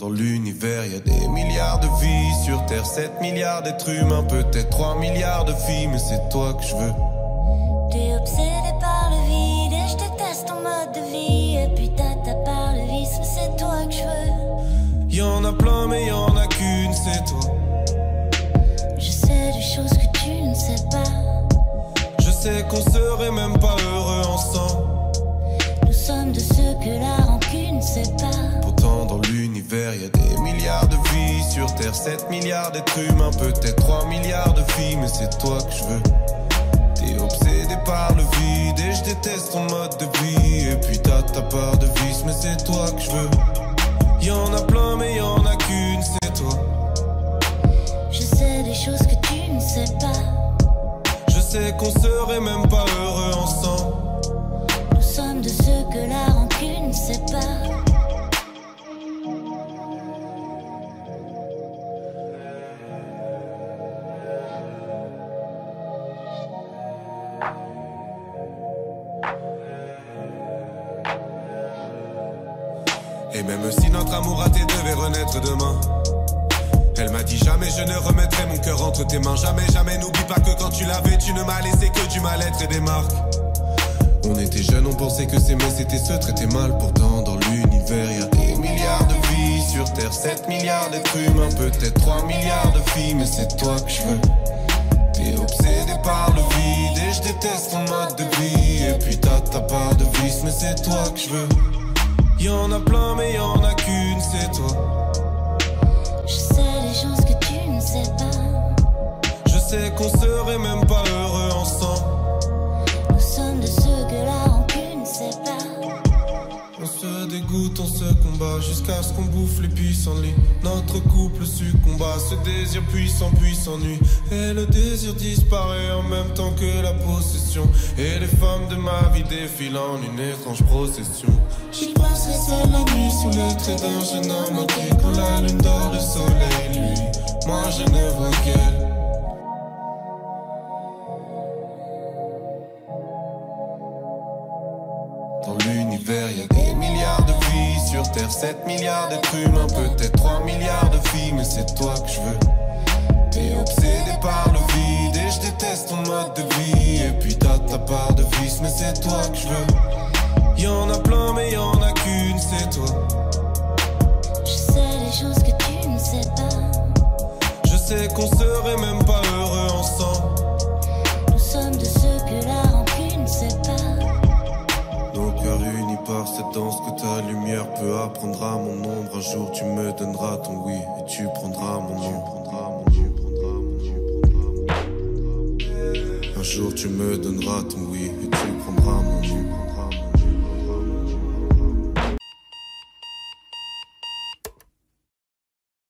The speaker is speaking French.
des milliards de vies sur Terre, 7 milliards d'êtres humains, peut-être 3 milliards de filles, mais c'est toi que je veux. T'es obsédé par le vide et je déteste ton mode de vie. Et puis t'as par le vice, mais c'est toi que je veux. Y'en a plein, mais y'en a qu'une, c'est toi. Je sais des choses que tu ne sais pas. Je sais qu'on serait même pas vies sur Terre, 7 milliards d'êtres humains, peut-être 3 milliards de filles, mais c'est toi que je veux. T'es obsédé par le vide et je déteste ton mode de vie. Et puis t'as ta part de vice, mais c'est toi que je veux. Y'en a plein, mais y'en a qu'une, c'est toi. Je sais des choses que tu ne sais pas. Je sais qu'on serait même pas heureux ensemble. Nous sommes de ceux que la rancune sépare. Et même si notre amour raté devait renaître demain. Elle m'a dit jamais je ne remettrai mon cœur entre tes mains. Jamais, jamais, n'oublie pas que quand tu l'avais, tu ne m'as laissé que du mal-être et des marques. On était jeunes, on pensait que s'aimer c'était se traiter mal. Pourtant, dans l'univers, y a des milliards de vies sur Terre, 7 milliards d'êtres humains, peut-être 3 milliards de filles, mais c'est toi que je veux. T'es obsédé par le vide et je déteste ton mode de vie. Et puis t'as ta part de vice, mais c'est toi que je veux. Y'en a plein, mais y'en a qu'une, dégoûte, on se combat jusqu'à ce qu'on bouffe les lit Notre couple succomba, ce désir puissant puis s'ennuie. Et le désir disparaît en même temps que la possession. Et les femmes de ma vie défilent en une étrange procession. J'y passerai seul la nuit sous le trait d'un jeune homme qui quand la lune dort le soleil lui. Moi je ne vois qu'elle. Dans l'univers, y a des milliards de vies sur Terre, 7 milliards d'êtres humains, peut-être 3 milliards de filles, mais c'est toi que je veux. T'es obsédé par le vide et je déteste ton mode de vie. Et puis t'as ta part de vice, mais c'est toi que je veux. Y'en a plein, mais y'en a qu'une, c'est toi. Je sais les choses que tu ne sais pas. Je sais qu'on serait même pas cette danse que ta lumière peut apprendre à mon ombre. Un jour tu me donneras ton oui et tu prendras mon nom. Un jour tu me donneras ton oui et